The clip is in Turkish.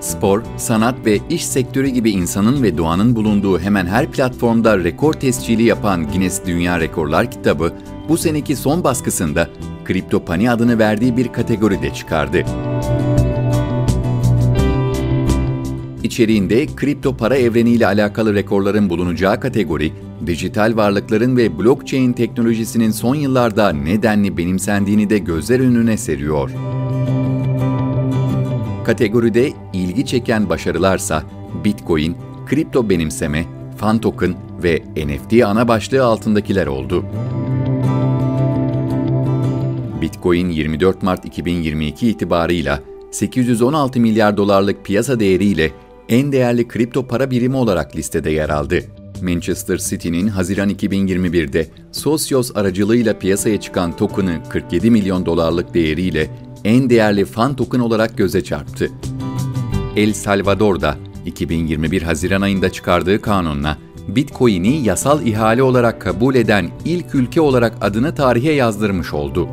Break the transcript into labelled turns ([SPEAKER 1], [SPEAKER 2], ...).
[SPEAKER 1] Spor, sanat ve iş sektörü gibi insanın ve doğanın bulunduğu hemen her platformda rekor tescili yapan Guinness Dünya Rekorlar kitabı, bu seneki son baskısında Kriptopani adını verdiği bir kategoride çıkardı. İçeriğinde kripto para evreniyle alakalı rekorların bulunacağı kategori, dijital varlıkların ve blockchain teknolojisinin son yıllarda nedenli benimsendiğini de gözler önüne seriyor. Kategoride ilgi çeken başarılarsa Bitcoin, kripto benimseme, fan token ve NFT ana başlığı altındakiler oldu. Bitcoin 24 Mart 2022 itibarıyla 816 milyar dolarlık piyasa değeriyle en değerli kripto para birimi olarak listede yer aldı. Manchester City'nin Haziran 2021'de Socios aracılığıyla piyasaya çıkan token'ı 47 milyon dolarlık değeriyle en değerli fan token olarak göze çarptı. El Salvador'da 2021 Haziran ayında çıkardığı kanunla Bitcoin'i yasal ihale olarak kabul eden ilk ülke olarak adını tarihe yazdırmış oldu.